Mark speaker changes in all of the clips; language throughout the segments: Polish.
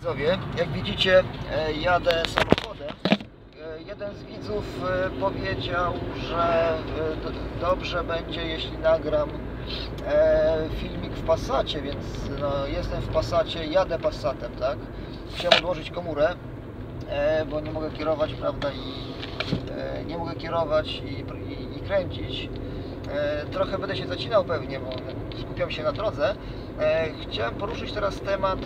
Speaker 1: Widzowie, jak widzicie, e, jadę samochodem. E, Jeden z widzów e, powiedział, że dobrze będzie, jeśli nagram filmik w Passacie, więc no, jestem w Passacie, jadę Passatem, tak? Chciałem odłożyć komórę, bo nie mogę kierować, prawda, i nie mogę kierować i, i, i kręcić. Trochę będę się zacinał pewnie, bo skupiam się na drodze. Chciałem poruszyć teraz temat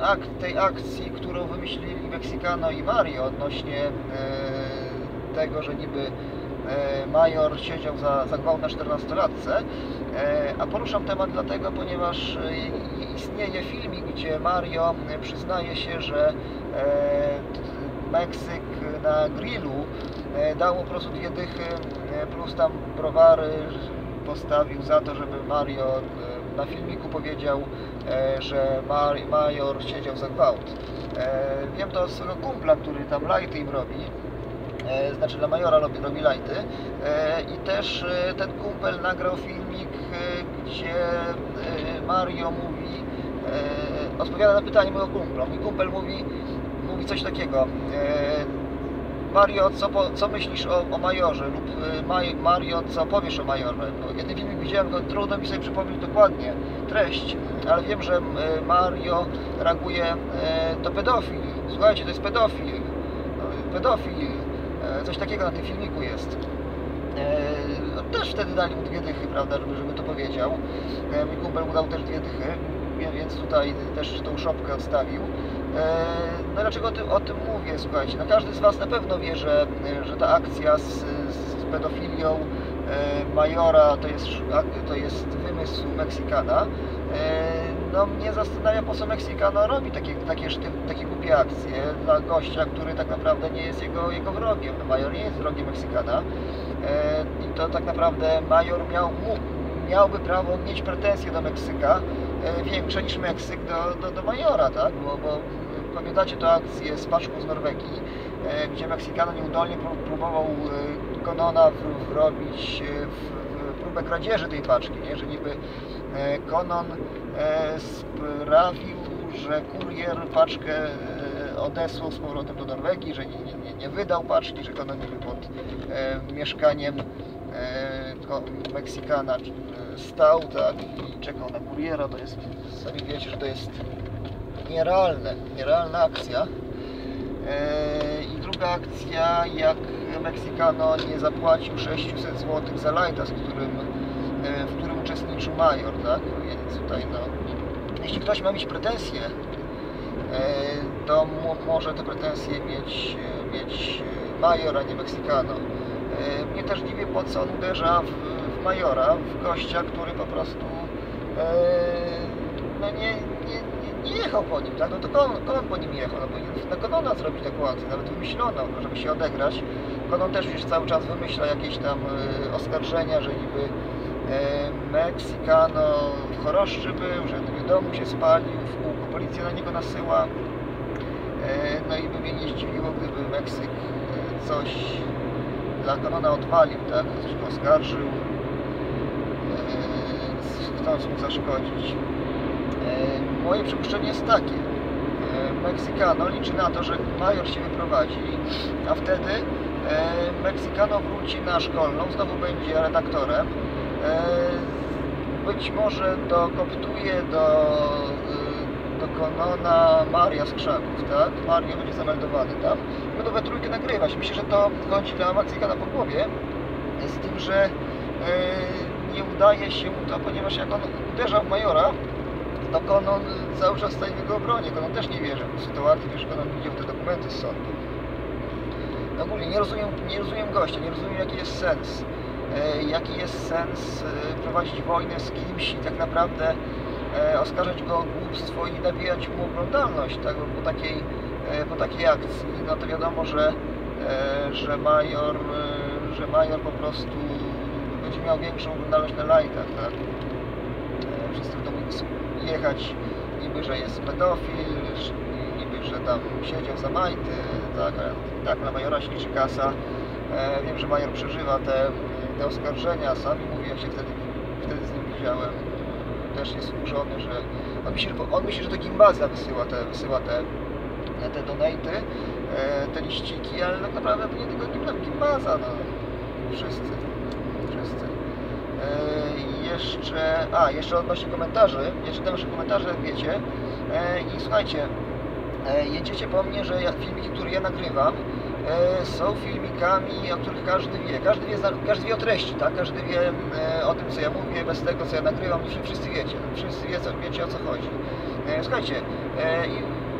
Speaker 1: ak tej akcji, którą wymyślili Meksykano i Mario odnośnie e, tego, że niby e, major siedział za, za gwałt na 14-latce. E, A poruszam temat dlatego, ponieważ e, istnieje filmik, gdzie Mario e, przyznaje się, że e, Meksyk na grillu dał po prostu dwie dychy plus tam browary postawił za to, żeby Mario na filmiku powiedział, e, że Major siedział za gwałt. E, Wiem to od swojego kumpla, który tam lighty im robi. E, Znaczy dla Majora robi, robi lighty. I też ten kumpel nagrał filmik, gdzie Mario mówi, odpowiada na pytanie mojego kumpla. Mój kumpel mówi, mówi coś takiego. Mario, co, po, co myślisz o, o Majorze? Lub y, Maj, Mario, co powiesz o Majorze? No, jeden filmik widziałem, go trudno mi sobie przypomnieć dokładnie treść, ale wiem, że y, Mario reaguje y, do pedofilii. Słuchajcie, to jest pedofil. No, pedofil. Coś takiego na tym filmiku jest. E, no, Też wtedy dali mu dwie dychy, prawda, żeby, żeby to powiedział. E, Mój kumpel mu dał też dwie dychy, więc tutaj też tą szopkę odstawił. E, No dlaczego o tym, o tym mówię? Słuchajcie, no każdy z Was na pewno wie, że, że ta akcja z, z pedofilią e, Majora to jest, to jest wymysł Meksykana. E, No mnie zastanawia, po co Meksykano robi takie, takie, takie głupie akcje dla gościa, który tak naprawdę nie jest jego, jego wrogiem. Major nie jest wrogiem Meksykana. I to tak naprawdę Major miał, mógł, miałby prawo mieć pretensje do Meksyka e, większe niż Meksyk do, do, do Majora, tak? Bo, bo pamiętacie tę akcję z paczką z Norwegii, e, gdzie Meksykano nieudolnie pró- próbował e, Konona wrobić w, próbę kradzieży tej paczki, nie? że niby Konon sprawił, że kurier paczkę odesłał z powrotem do Norwegii, że nie, nie, nie, wydał paczki, że Konon niby pod mieszkaniem e, Meksykana e, stał tak, i czekał na kuriera, to jest, sami wiecie, że to jest nierealne, nierealna akcja. E, I druga akcja, jak Meksykano nie zapłacił 600 zł za lajta, z którym, w którym uczestniczył major, tak? Więc tutaj no, jeśli ktoś ma mieć pretensje, to mo- może te pretensje mieć, mieć major, a nie Meksykano. E, co on uderza w, w majora, w gościa, który po prostu e, no nie, nie, nie, jechał po nim, tak? No to Konon, Konon po nim jechał, no powinien na Konona zrobić akcję, nawet wymyślono, no, żeby się odegrać. Konon też już cały czas wymyśla jakieś tam e, oskarżenia, że niby e, Meksykano w choroszczy był, że w domu się spalił, w kółko policja na niego nasyła. No i by mnie nie zdziwiło, gdyby Meksyk coś dla Konona odwalił, tak? Coś oskarżył, e, chcąc mu zaszkodzić. E, Moje przypuszczenie jest takie. E, Meksykano liczy na to, że major się wyprowadzi, a wtedy e, Meksykano wróci na szkolną, znowu będzie redaktorem. E, Być może dokoptuje do, e, do Konona Maria z Krzaków, tak? Mario będzie zameldowany tam. Będą we trójkę nagrywać. Myślę, że to chodzi dla Meksykana po głowie. Z tym, że e, nie udaje się mu to, ponieważ jak on uderzał Majora, to Konon cały czas stoi w jego obronie. Konon też nie wierzy w sytuację, wiesz, Konon widział te dokumenty z sądu. Ogólnie nie rozumiem, nie rozumiem gościa, nie rozumiem jaki jest sens. E, jaki jest sens e, prowadzić wojnę z kimś i tak naprawdę e, oskarżać go o głupstwo i nabijać mu oglądalność, tak? Bo takiej, e, po takiej akcji, no to wiadomo, że, e, że major, e, że major po prostu będzie miał większą oglądalność na lajkach, tak? E, Wszyscy będą jechać niby, że jest pedofil, niby, że tam siedział za majty, tak, tak, na majora się liczy kasa. E, wiem, że major przeżywa te, te oskarżenia, sami mówię, jak się wtedy, wtedy z nim widziałem. też jest wkurzony, że on myśli, że, on myśli, że to gimnazja wysyła te, wysyła te, te donaty, e, te liściki, ale tak naprawdę nie tylko gimna- gimnaza, no. Wszyscy. Wszyscy. E, jeszcze, a jeszcze odnośnie komentarzy, jeszcze wasze komentarze, wiecie. E, I słuchajcie, jedziecie po mnie, że filmiki, które ja nagrywam, są filmikami, o których każdy wie. Każdy wie, każdy wie o treści, tak? Każdy wie o tym, co ja mówię, bez tego, co ja nagrywam. Wszyscy- wiecie, wszyscy wiecie, wiecie o co chodzi. Słuchajcie,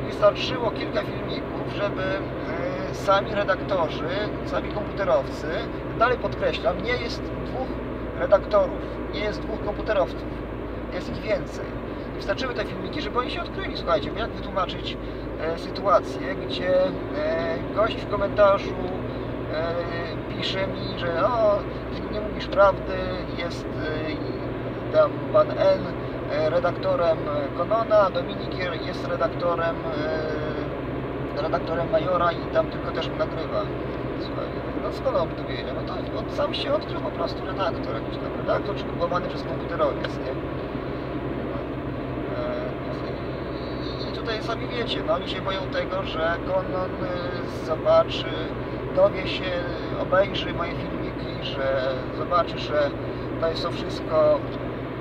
Speaker 1: wystarczyło kilka filmików, żeby e, sami redaktorzy, sami komputerowcy, dalej podkreślam, nie jest dwóch redaktorów, nie jest dwóch komputerowców, jest ich więcej. Wystarczyły te filmiki, żeby oni się odkryli. Słuchajcie, bo jak wytłumaczyć e, sytuację, gdzie e, gość w komentarzu pisze mi, że o, ty nie mówisz prawdy, jest tam pan N redaktorem Konona, Dominik je- jest redaktorem e, redaktorem Majora i tam tylko też nagrywa. No skąd on to wiedział? No to on sam się odkrył po prostu redaktor, jakiś tam redaktor, czy kupowany przez komputerowiec, nie? E, I tutaj sami wiecie, no oni się boją tego, że Konon zobaczy, dowie się, obejrzy moje filmiki, że zobaczy, że to jest to wszystko,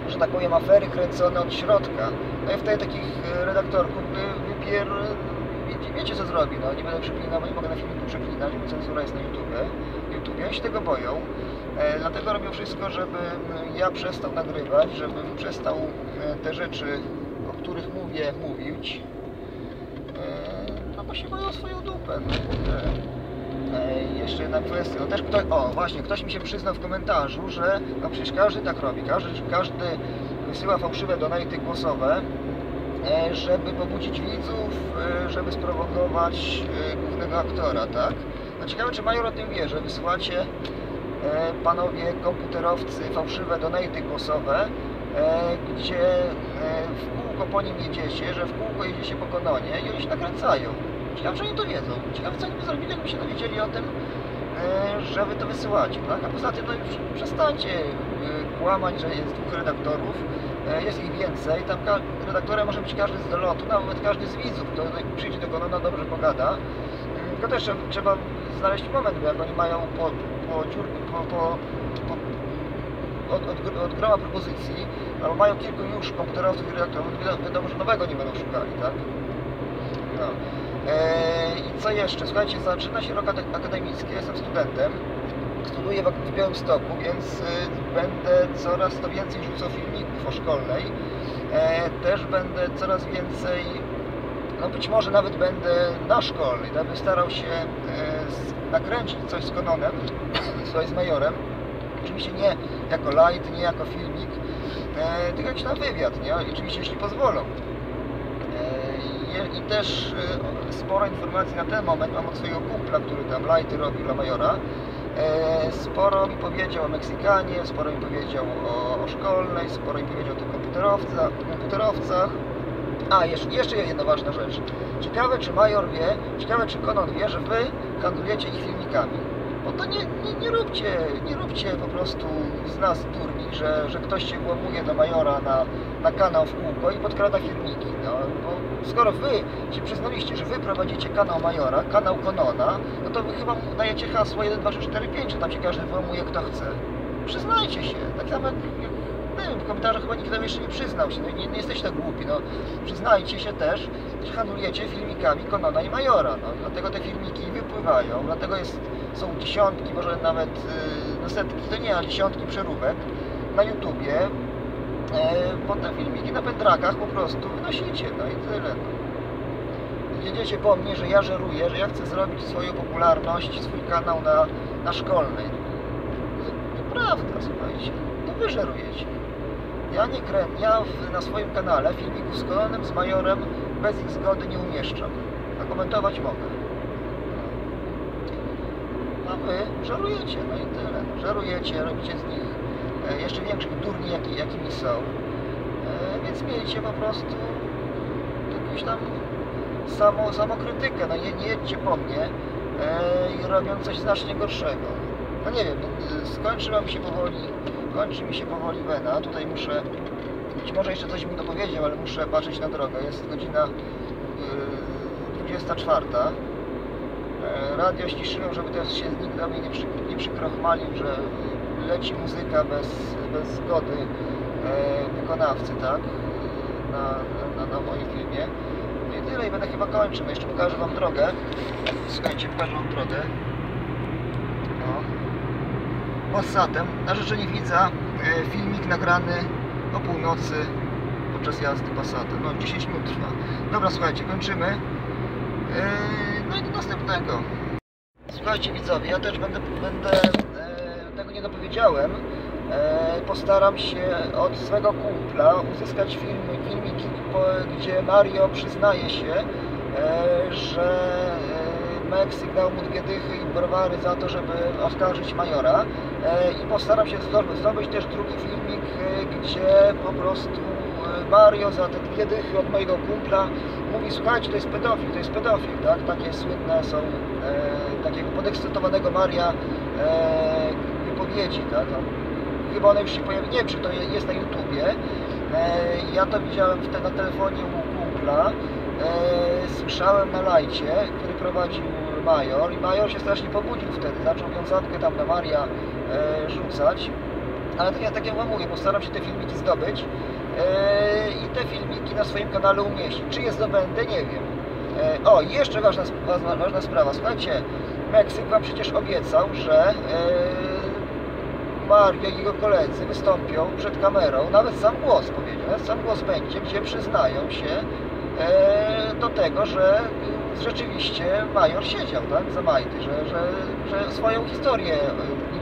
Speaker 1: że tak powiem, afery kręcone od środka. No i wtedy takich e, redaktorków wy- wypier... Wiecie, co zrobi, no nie będę przeklinał, bo nie mogę na filmiku przeklinać, bo cenzura jest na YouTube. YouTube. Oni się tego boją, e, dlatego robią wszystko, żebym ja przestał nagrywać, żebym przestał e, te rzeczy, o których mówię, mówić. E, no bo się boją swoją dupę. No. Jeszcze jedna kwestia, no też ktoś, o właśnie, ktoś mi się przyznał w komentarzu, że no przecież każdy tak robi, każdy, każdy wysyła fałszywe donaty głosowe, e, żeby pobudzić widzów, e, żeby sprowokować e, głównego aktora, tak? No ciekawe, czy Major o tym wie, że wysyłacie panowie komputerowcy fałszywe donaty głosowe, gdzie w kółko po nim jedziecie, że w kółko jedziecie po kononie i oni się nakręcają. Ciekawe, oni to wiedzą. Ciekawe, co oni by zrobili, jakby się dowiedzieli o tym, e, że wy to wysyłacie, tak? A poza tym, no już przestańcie e, kłamać, że jest dwóch redaktorów, e, jest ich więcej, tam redaktorem może być każdy z dolotu, nawet każdy z widzów, kto przyjdzie do Konona, dobrze pogada. Mm, Tylko też trzeba- znaleźć moment, bo jak oni mają po, po, po, po, po od, od, od groma propozycji, albo mają kilku już komputerowców i redaktorów, to wiadomo- wiadomo, że nowego nie będą szukali, tak? No. I co jeszcze? Słuchajcie, zaczyna się rok ade- akademicki, jestem studentem, studiuję w, Białymstoku, więc y, będę coraz to więcej rzucał filmików o szkolnej. E, też będę coraz więcej, no być może nawet będę na szkolnej, będę starał się e, nakręcić coś z Kononem, coś z Majorem. Oczywiście nie jako light, nie jako filmik, e, tylko jakiś tam wywiad, nie? Oczywiście jeśli pozwolą. I też e, sporo informacji na ten moment mam od swojego kumpla, który tam lighty robi dla Majora. E, Sporo mi powiedział o Meksykanie, sporo mi powiedział o, o szkolnej, sporo mi powiedział o tych komputerowcach, komputerowcach. A, jeszcze, jeszcze jedna ważna rzecz. Ciekawe, czy Major wie, ciekawe, czy Konon wie, że Wy handlujecie ich filmikami. To nie, nie, nie róbcie, nie róbcie po prostu z nas durni, że, że ktoś się włamuje do Majora na, na kanał w kółko i podkrada filmiki. No, bo skoro Wy się przyznaliście, że Wy prowadzicie kanał Majora, kanał Konona, no to Wy chyba dajecie hasło 1, 2, 3, 4, 5, że tam się każdy włamuje kto chce. Przyznajcie się, tak samo jak, nie wiem, w komentarzach chyba nikt tam jeszcze nie przyznał się, no, nie, nie jesteście tak głupi, no. Przyznajcie się też, że handlujecie filmikami Konona i Majora, no. Dlatego te filmiki wypływają, dlatego jest, są dziesiątki, może nawet yy, no setki, to nie, a dziesiątki przeróbek na YouTubie, e, bo te filmiki na pendrakach po prostu wynosicie, no i tyle, no. Jedziecie po mnie, że ja żeruję, że ja chcę zrobić swoją popularność, swój kanał na, na szkolnej. To prawda, słuchajcie. To wy żerujecie. Ja nie krę... ja w, na swoim kanale filmików z Kolonem, z Majorem bez ich zgody nie umieszczam. A komentować mogę. A wy żarujecie, no i tyle. Żarujecie, robicie z nich e, jeszcze większych durni, jaki, jakimi są. E, więc miejcie po prostu jakąś tam samo, samokrytykę. No nie, nie jedźcie po mnie e, i robią coś znacznie gorszego. No nie wiem, skończyła mi się powoli, kończy mi się powoli wena. Tutaj muszę być może jeszcze coś mi dopowiedział, ale muszę patrzeć na drogę. Jest godzina yy, 24. E, Radio ściszyłem, żeby też się nikt na mnie nie, przy, nie przykrochmalił, że leci muzyka bez, bez zgody e, wykonawcy, tak? Na, na, na moim filmie. No i tyle i będę chyba kończył. Jeszcze pokażę Wam drogę. Słuchajcie, pokażę Wam drogę. No. Passatem. Na życzenie widza e, filmik nagrany o północy podczas jazdy Passatem. No 10 minut trwa. Dobra, słuchajcie, kończymy. E, No i do następnego. Słuchajcie widzowie, ja też będę, będę e, tego nie dopowiedziałem. E, postaram się od swego kumpla uzyskać filmy, filmiki, gdzie Mario przyznaje się, e, że e, Meksyk dał mu dwie dychy i browary za to, żeby oskarżyć Majora. E, I postaram się zdobyć, też drugi filmik, e, gdzie po prostu Mario za te dwie dychy od mojego kumpla mówi, słuchajcie, to jest pedofil, to jest pedofil, tak? Takie słynne są e, takiego podekscytowanego Maria e, wypowiedzi, tak? On, chyba one już się pojawiły, nie wiem, czy to je- jest na YouTubie. E, ja to widziałem na telefonie u kumpla. E, słyszałem na lajcie, który prowadził Major i Major się strasznie pobudził wtedy, zaczął wiązankę tam na Maria e, rzucać. Ale tak, jak- tak jak mówię, postaram się te filmiki zdobyć i te filmiki na swoim kanale umieścić. Czy je zdobędę, nie wiem. E, o, jeszcze ważna, ważna, ważna sprawa. Słuchajcie, Meksyk wam przecież obiecał, że e, Mario i jego koledzy wystąpią przed kamerą, nawet sam głos powiedział, nawet sam głos będzie, gdzie przyznają się e, do tego, że rzeczywiście Major siedział tak, za Majty, że, że, że swoją historię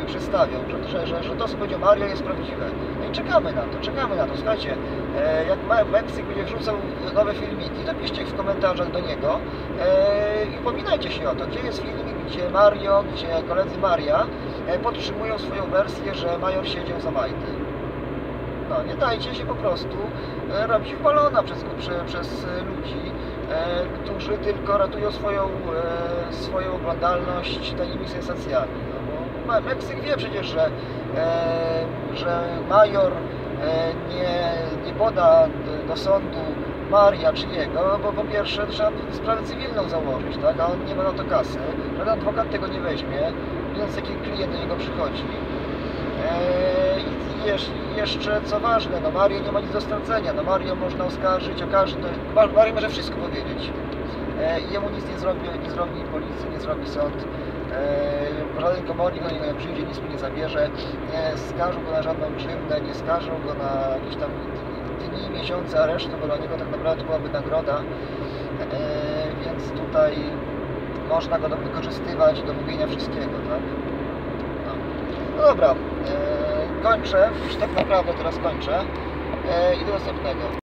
Speaker 1: przedstawią, że, że, że, że to, co powiedział Mario jest prawdziwe. No i czekamy na to, czekamy na to. Słuchajcie, e, jak Meksyk będzie wrzucał nowe filmiki, to piszcie w komentarzach do niego e, i upominajcie się o to, gdzie jest filmik, gdzie Mario, gdzie koledzy Maria e, podtrzymują swoją wersję, że Major siedział za Majty. No, nie dajcie się po prostu e, robić w balona przez, prze, przez ludzi, e, którzy tylko ratują swoją, e, swoją oglądalność tanimi sensacjami. Meksyk wie przecież, że, e, że major e, nie, nie poda do sądu Maria czy jego, bo po pierwsze trzeba sprawę cywilną założyć, tak? a on nie ma na to kasy, żaden adwokat tego nie weźmie, więc jaki klient do niego przychodzi. Eee, I jeszcze co ważne, no Mario nie ma nic do stracenia, no Mario można oskarżyć o każdy, Ma- Mario może wszystko powiedzieć. Eee, Jemu nic nie zrobi, nie zrobi policja, nie zrobi sąd, eee, żaden komornik do niego nie przyjdzie, nic mu nie zabierze, nie skażą go na żadną grzywnę, nie skażą go na jakieś tam dni, miesiące aresztu, bo dla niego tak naprawdę byłaby nagroda, Eee, więc tutaj można go wykorzystywać do mówienia wszystkiego, tak? No. No dobra, e, kończę, już tak naprawdę teraz kończę e, i do następnego.